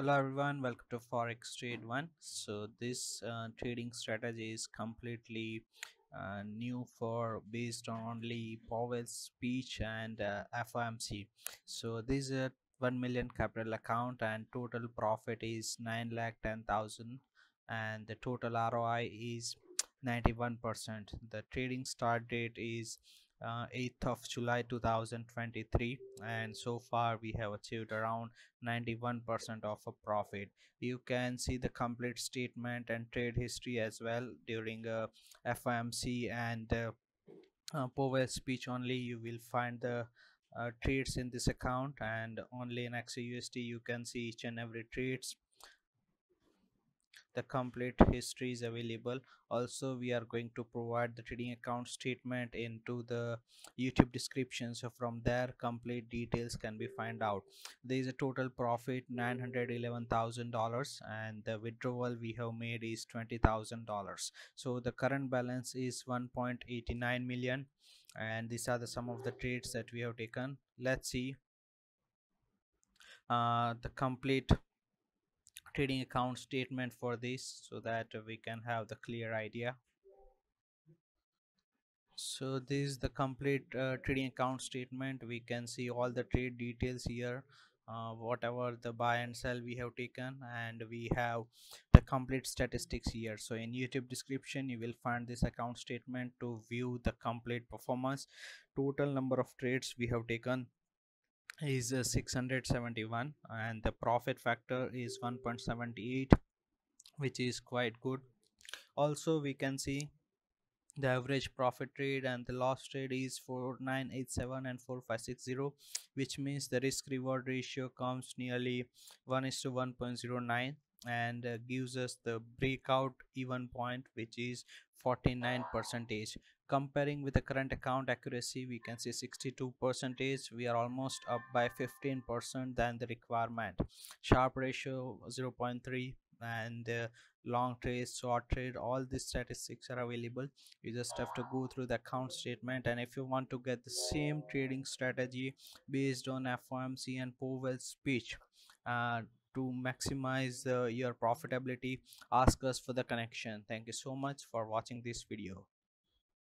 Hello everyone, welcome to Forex Trade One. So this uh, trading strategy is completely uh, new for based on only Powell's speech and uh, FOMC. So this is a 1 million capital account and total profit is 9 lakh 10,000 and the total ROI is 91%. The trading start date is uh, 8th of July 2023 and so far we have achieved around 91% of a profit. You can see the complete statement and trade history as well during uh, FOMC and uh, uh, Powell speech only. You will find the uh, trades in this account and only in XAUSD you can see each and every trades the complete history is available. Also we are going to provide the trading account statement into the youtube description. So from there complete details can be find out. There is a total profit nine hundred eleven thousand dollars and the withdrawal we have made is twenty thousand dollars. So the current balance is 1.89 million and these are the some of the trades that we have taken. Let's see uh, the complete trading account statement for this so that we can have the clear idea. So this is the complete uh, trading account statement. We can see all the trade details here uh, whatever the buy and sell we have taken and we have the complete statistics here. So in youtube description you will find this account statement to view the complete performance total number of trades we have taken is uh, 671 and the profit factor is 1.78 which is quite good. Also we can see the average profit trade and the loss trade is 4987 and 4560 which means the risk reward ratio comes nearly 1 is to 1.09 and uh, gives us the breakout even point which is 49 percentage comparing with the current account accuracy we can see 62 percentage we are almost up by 15 percent than the requirement. Sharpe ratio 0.3 and uh, long trade short trade all these statistics are available. You just have to go through the account statement and if you want to get the same trading strategy based on FOMC and Powell's speech uh, to maximize uh, your profitability ask us for the connection. Thank you so much for watching this video